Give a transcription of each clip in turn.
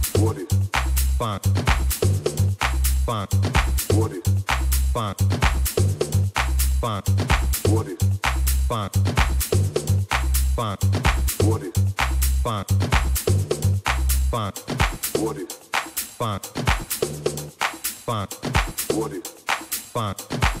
funk, Woody, funk, funk, Woody, funk, funk, Woody, funk, funk, Woody, funk, funk, Woody, funk, funk, Woody, funk.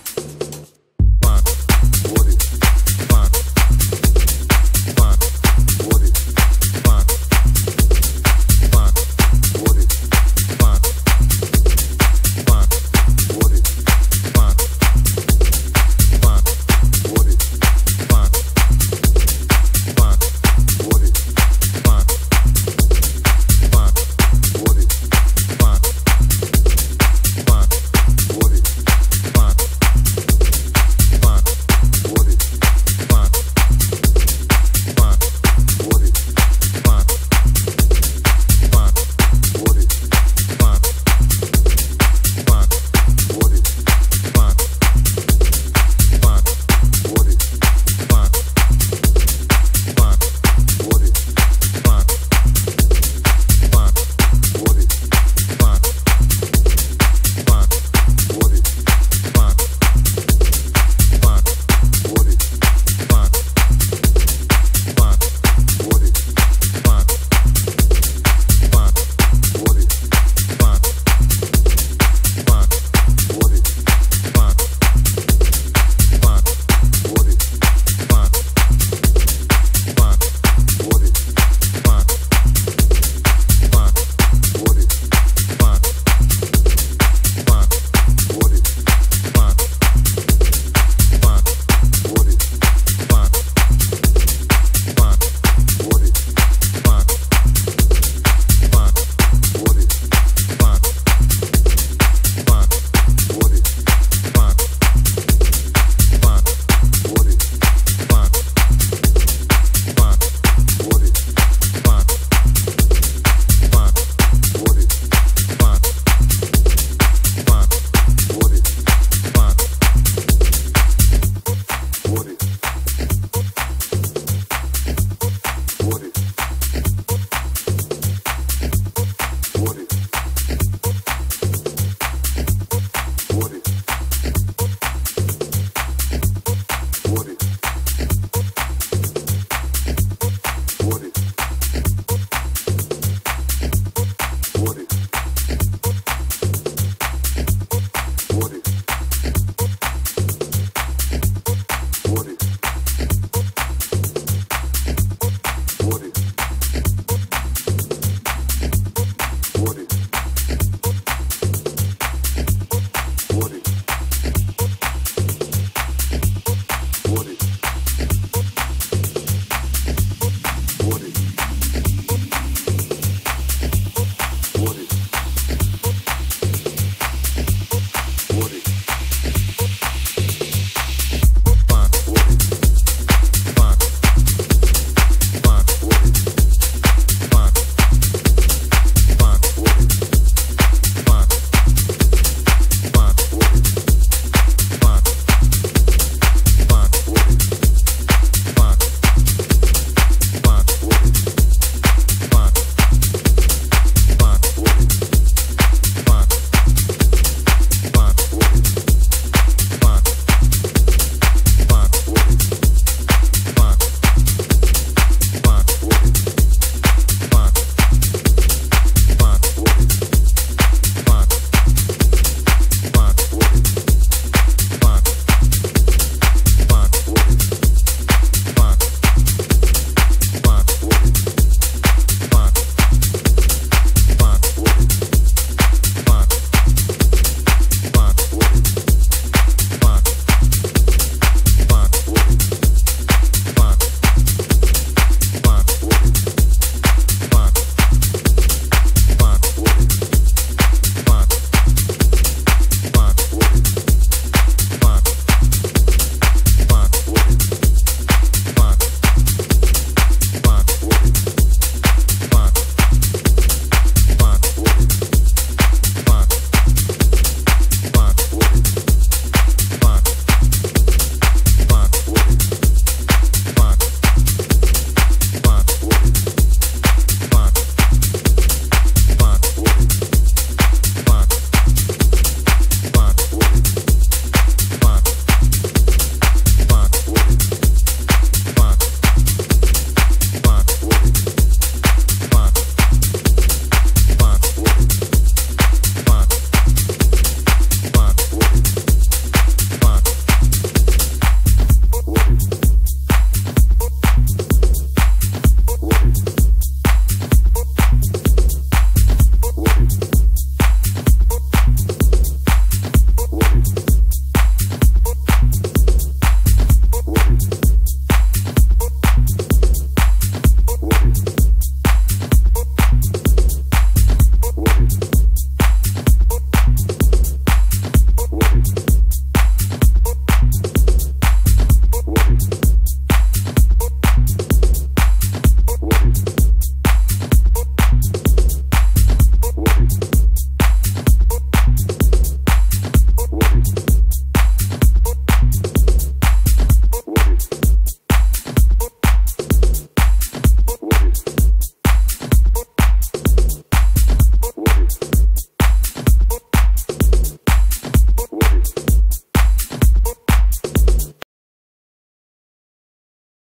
what it